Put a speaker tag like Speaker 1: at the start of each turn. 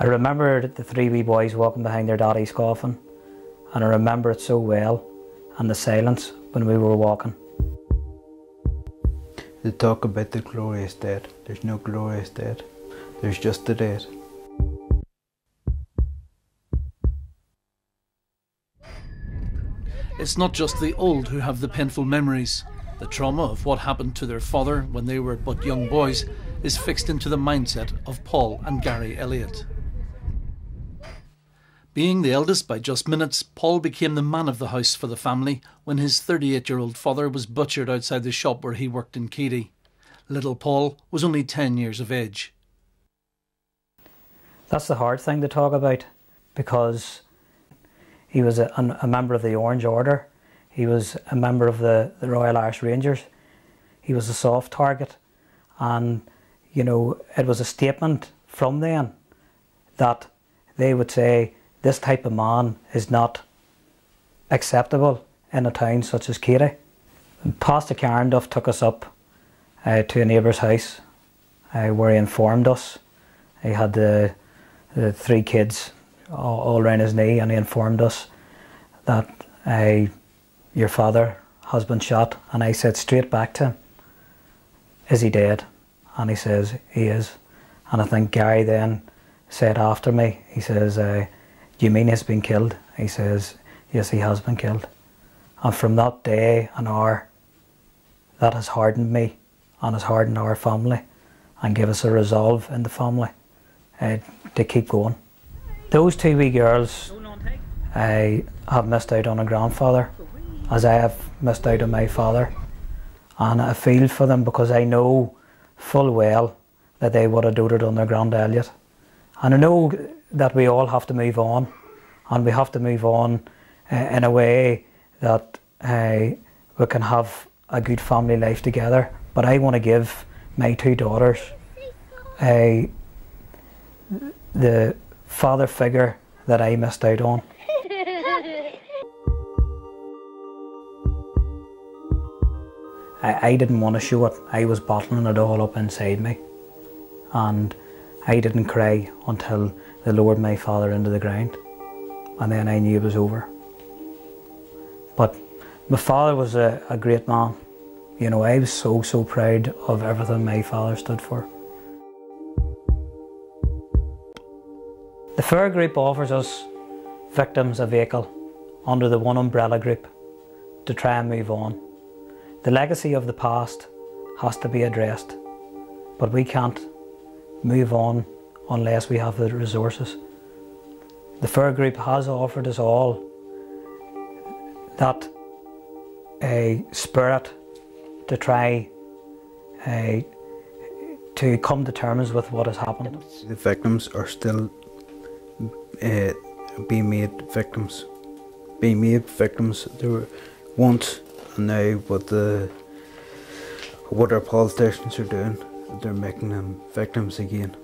Speaker 1: I remember the three wee boys walking behind their daddy's coffin, and I remember it so well, and the silence when we were walking.
Speaker 2: They talk about the glorious dead. There's no glorious dead. There's just the dead.
Speaker 3: It's not just the old who have the painful memories. The trauma of what happened to their father when they were but young boys is fixed into the mindset of Paul and Gary Elliott. Being the eldest by just minutes, Paul became the man of the house for the family when his 38 year old father was butchered outside the shop where he worked in Keady. Little Paul was only 10 years of age.
Speaker 1: That's the hard thing to talk about because he was a, a member of the Orange Order. He was a member of the, the Royal Irish Rangers. He was a soft target. And, you know, it was a statement from them that they would say this type of man is not acceptable in a town such as Keady. Pastor Cairnduff took us up uh, to a neighbour's house uh, where he informed us. He had the, the three kids all, all around his knee, and he informed us that uh, your father has been shot. And I said straight back to him, Is he dead? And he says, He is. And I think Gary then said after me, He says, you mean he's been killed? He says, Yes, he has been killed. And from that day and hour, that has hardened me and has hardened our family and give us a resolve in the family uh, to keep going. Those two wee girls, I have missed out on a grandfather, as I have missed out on my father. And I feel for them because I know full well that they would have doted on their grand Elliott. And I know that we all have to move on, and we have to move on uh, in a way that uh, we can have a good family life together. But I want to give my two daughters uh, the father figure that I missed out on. I, I didn't want to show it. I was bottling it all up inside me. And I didn't cry until they lowered my father into the ground. And then I knew it was over. But my father was a, a great man. You know, I was so, so proud of everything my father stood for. The Fair Group offers us victims a vehicle under the one umbrella group to try and move on. The legacy of the past has to be addressed, but we can't move on unless we have the resources. The Fair Group has offered us all that a spirit to try to come to terms with what has happened.
Speaker 2: The victims are still uh, being made victims. Being made victims. They were once and now what the what our politicians are doing, they're making them victims again.